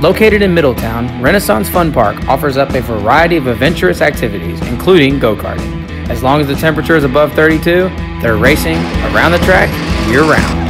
Located in Middletown, Renaissance Fun Park offers up a variety of adventurous activities, including go karting. As long as the temperature is above 32, they're racing around the track year round.